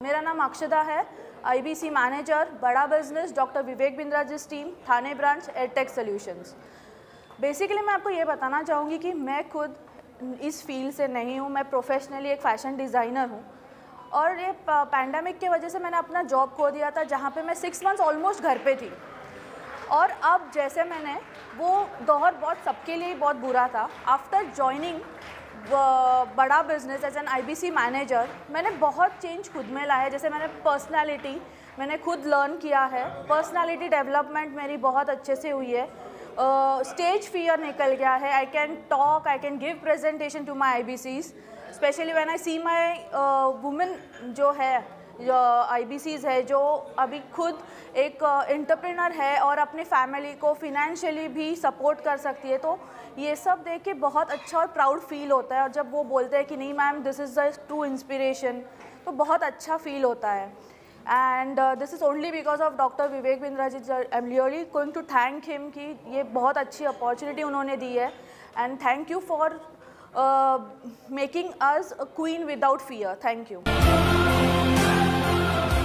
मेरा नाम अक्षदा है। IBC manager Bada business doctor Vivek Bindra जिस team Thane branch Airtech solutions basically मैं आपको ये बताना चाहूँगी कि मैं खुद इस फ़ील्ड से नहीं हूँ, मैं प्रोफेशनली एक फ़ैशन डिज़ाइनर हूँ। और ये पैंडमिक की वजह से मैंने अपना जॉब खो दिया था, जहाँ पे मैं सिक्स मंथ्स ऑलमोस्ट घर पे थी। और अब जैसे मैंने, वो दौर बहुत सबके लिए बहुत बुरा था। After joining Bada business as an IBC manager मैंने बहुत चेंज खुद में लाया है। जैसे मैंने पर्सनालिटी मैंने खुद लर्न किया है। पर्सनालिटी डेवलपमेंट मेरी बहुत अच्छे से हुई है। स्टेज फियर निकल गया है। I can talk I can give presentation to my I B Cs specially when I see my women जो है आई बी सीज़ है, जो अभी खुद एक इंटरप्रेनर है और अपनी फैमिली को फिनेंशियली भी सपोर्ट कर सकती है तो ये सब देख के बहुत अच्छा और प्राउड फील होता है। और जब वो बोलते हैं कि नहीं ma'am this is the true inspiration तो बहुत अच्छा फील होता है। And this is only because of doctor Vivek Bindra ji am really going to thank him कि ये बहुत अच्छी अपॉर्चुनिटी उन्होंने दी है। And thank you for making us queen without fear thank you Bye.